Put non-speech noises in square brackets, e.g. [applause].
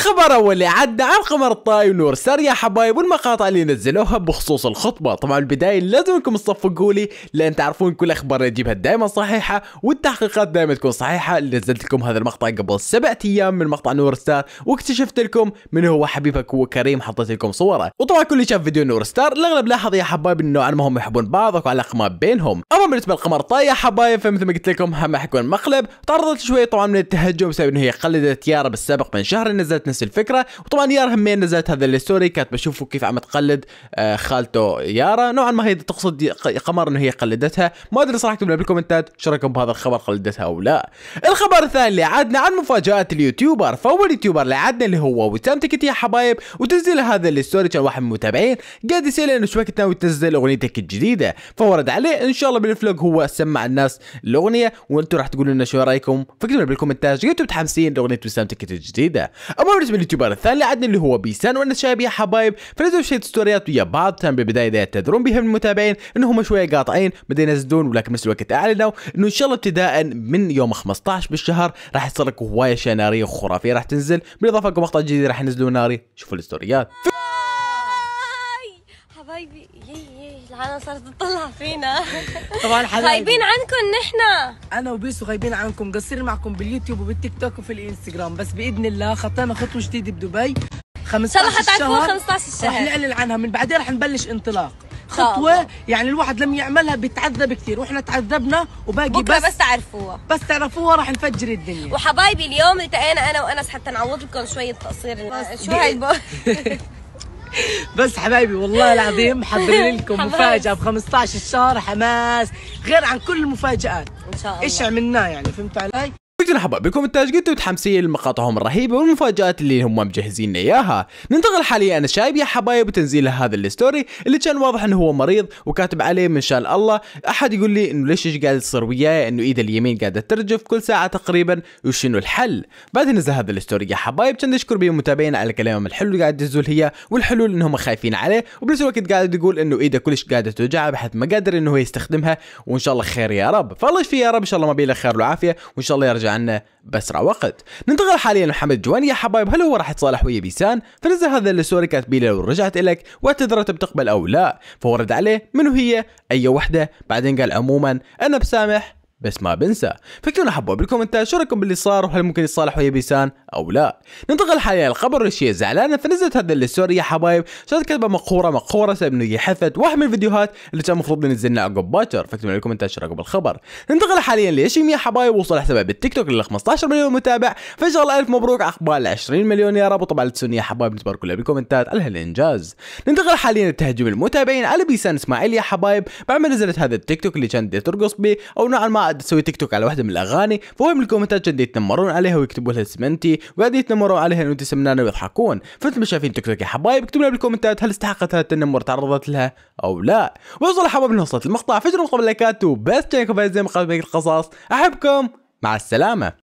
الخبر اللي عدى عن قمر الطاي ونور سار يا حبايب والمقاطع اللي نزلوها بخصوص الخطبة. طبعا البداية لازم انكم تصفقوا لي لأن تعرفون كل اللي اجيبها دائما صحيحة والتحقيقات دائما تكون صحيحة. نزلت لكم هذا المقطع قبل سبعة أيام من مقطع نور ستار واكتشفت لكم من هو حبيبك هو كريم حطيت لكم صوره. وطبعا كل اللي شاف فيديو نور ستار الأغلب لاحظ يا حبايب إنه نوعا ما هم يحبون بعض وعلى علاقه ما بينهم. أما بالنسبة لقمر الطاي يا حبايب فمثل ما قلت لكم هم حيكون مقلب. تعرضت شوي طبعا من التهجم بسبب إنه هي قلدت يارا بالسابق من شهر نزلت نفس الفكرة. وطبعا يارا همين نزلت هذا ال story كانت بشوفوا كيف عم تقلد آه خالته يارا. نوعا ما هي تقصد قمر إنه هي قلدتها. ما أدري صراحة اكتبوا بالكومنتات شو رأيكم بهذا الخبر قلدتها أو لا؟ الخبر الثاني اللي عدنا عن مفاجآت ال YouTuber فأول YouTuber اللي عدنا اللي هو وسام تكت يا حبايب. وتنزيل هذا ال story كان واحد من المتابعين. قاعد يسال انه شو وقت ناوي تنزل اغنيتك الجديده فورد عليه إن شاء الله بال vlog هو سمع الناس الأغنية. وأنتم راح تقولوا لنا شو رأيكم؟ فاكتبوا بالكومنتات. قلتوا متحمسين لأغنية وسام تكت الجديدة. اما بالنسبة لل YouTuber الثاني عدنا اللي هو بيسان وأنس شايب يا حبايب. فنزلوا شوية ستوريات ويا بعض. كان بالبدايه بها من المتابعين انه هم شوية قاطعين بدأوا ينزلون ولكن بنفس الوقت أعلنوا إنه إن شاء الله ابتداء من يوم 15 بالشهر راح يصير لك هواية اشياء ناريه وخرافيه راح تنزل. بالإضافة لكم مقطع جديد راح ينزلوا ناري. شوفوا الستوريات حبايبي يي يي العالم صارت تطلع فينا. [laughs] طبعا حبايبي غايبين عنكم نحن. أنا وبيسو غايبين عنكم. مقصرين معكم باليوتيوب وبالتيك توك وفي الإنستغرام. بس بإذن الله خطينا خطوة جديدة بدبي. 15 ان شاء الله حتعرفون 15 رح الشهر نعلن عنها. من بعدين رح نبلش انطلاق. خطوة الله. يعني الواحد لما يعملها بيتعذب كثير. وإحنا تعذبنا وباقي بس بس تعرفوها. بس تعرفوها رح نفجر الدنيا. وحبايبي اليوم التقينا أنا وأنس. حتى نعوض لكم شوية تقصير. شو؟ هاي [laughs] [laughs] بس حبايبي والله العظيم محضرين [laughs] لكم. مفاجأة ب 15 الشهر حماس غير عن كل المفاجآت إن شاء الله إيش عملناه يعني فهمتوا علي؟ حبايب بالكومنتات قلتوا متحمسين لمقاطعهم الرهيبة والمفاجآت اللي هم مجهزين لنا ننتقل حاليا أنس شايب يا حبايب وتنزيل هذا ال story اللي كان واضح إنه هو مريض وكاتب عليه من شان الله. أحد يقول لي إنه ليش إيش قاعد يصير وياي إنه ايده اليمين قاعدة ترجف كل ساعة تقريبا وشنو الحل؟ بعدين نزل هذا ال story يا حبايب كان يشكر بيه المتابعين على كلامهم الحلو اللي قاعد يدزوا هي والحلول إنهم خايفين عليه. وبنفس الوقت قاعد يقول إنه ايده كلش قاعدة توجعه بحيث ما قادر إنه هو يستخدمها وإن شاء الله خير يا رب. فالله يشفيه يا رب إن شاء الله ما بيه خير وعافيه وإن شاء الله يرجع لنا باسرع وقت. ننتقل حاليا لمحمد جواني. يا حبايب هل هو راح يتصالح ويا بيسان؟ فنزل هذا ال story كاتب له لو رجعت لك واعتذرت بتقبل أو لا. فورد عليه منو هي؟ أي وحدة؟ بعدين قال عموما أنا بسامح. بس ما بنسى فكرنا حبوا بالكومنتات شو رأيكم باللي صار؟ وهل ممكن يتصالح ويا بيسان أو لا؟ ننتقل حاليا للخبر الشيء زعلانة فنزلت هذا ال story يا حبايب صارت كاتبه مقهورة مقهورة بسبب إنه هي حذفت واحد من الفيديوهات اللي كان المفروض ننزلنا عقب باكر فاكتبوا بالكومنتات شو رأيكم بالخبر. ننتقل حاليا ليشيم يا حبايب؟ وصل حسابه بالتيك توك ل 15 مليون متابع. الله ألف مبروك عقبال 20 مليون يا رب. وطبعا تنسون يا حبايب تباركوا له بالكومنتات على هالانجاز ننتقل حاليا لتهجم المتابعين على بيسان إسماعيل يا حبايب. بعد ما نزلت هذا التيك توك اللي كانت ترقص به أو نوعا ما عاد تسوي تيك توك على واحدة من الأغاني فهو من الكومنتات كانوا يتنمرون عليها ويكتبوا لها سمنتي وقاعد يتنمرون عليها إنه انت سمنانة ويضحكون. فأنتم شايفين تيك توك يا حبايب اكتبوا لنا بالكومنتات هل استحقت هذا التنمر تعرضت لها أو لا. وصل حبايب وصلت المقطع فجروا قبل اللايكات وبس كانكم فايزين مقابل باقي القصص. أحبكم مع السلامة.